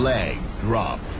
leg drop.